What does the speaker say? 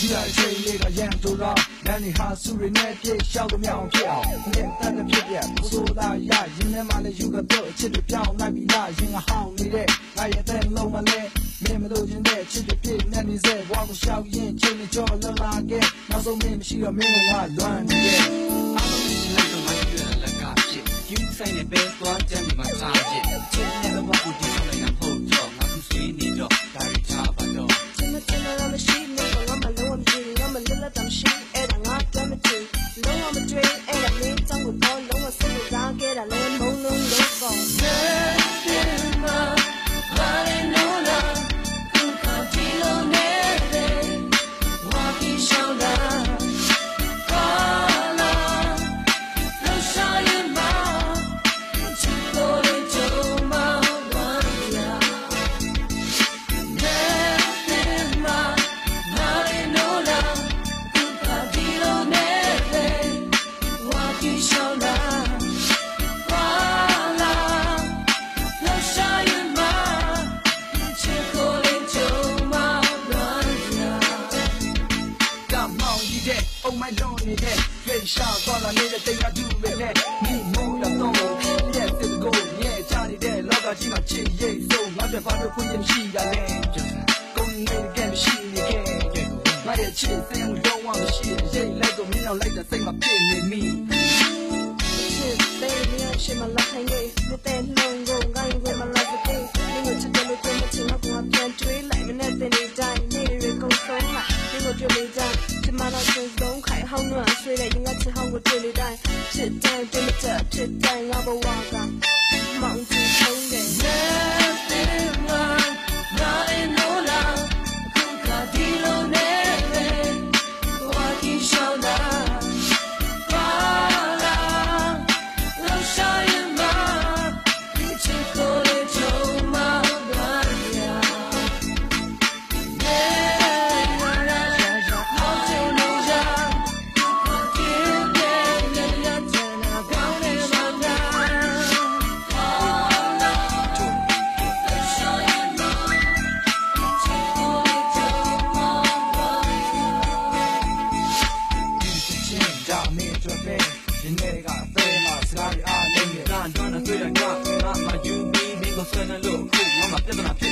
ရှိလာတဲ့ train လေးကရန်သူလားလမ်းတွေဟာဆူရည်နဲ့ပြည့်ရှောက်ကြမြောင်ဖြစ်အောင်ငင်းတတ်တဲ့ဖြစ်ပြကိုဆိုတာရရင်ထဲမှာလည်းယူကတော့အချစ်တပြောင်းလိုက်ပြီးလားရင်ကဟောင်းနေတဲ့ငါရဲ့တဲ့လုံးမလဲမင်းမလို့ခြင်းတဲ့အချစ်တပြည့်နဲ့နေစေဘွားကိုရှောက်ရင်ချိန်နဲ့ကြောလလာခဲ့နောက်ဆုံးမင်းမရှိတော့မင်းကလွမ်းနေခဲ့အားလုံးလည်းလက်သမိုင်းပြလက်ကဖြစ်ယူဆိုင်နဲ့ပဲသွားကြမ်းဒီမှာစားဖြစ် my lord 你的，月下挂了你的等下就没嘞，你莫要动，也是个狗，也家里的老家鸡嘛吃耶稣，我这发的会演戏呀嘞，公你的干戏你给，我也吃谁用老王戏，谁来个没有来的谁嘛骗你咪。是被你要去嘛拉黑你，你得弄个我以为嘛拉不对，你我吃的路这么近，我跟我偏追来，没那等你在，你人工松来，你我就没在，这嘛那轻松快好暖，睡了应该吃好我这里带，是在对么着，是在我不忘个， ချင်းကြမေးကြပဲဒီနေ့ကသဲမှာစကားရအားလုံးရဲ့ငါတော့နဲ့တွေ့ရကငါမှယူပြီးမင်းကိုဆွဲနေလို့ခုငါမှပြဿနာဖြစ်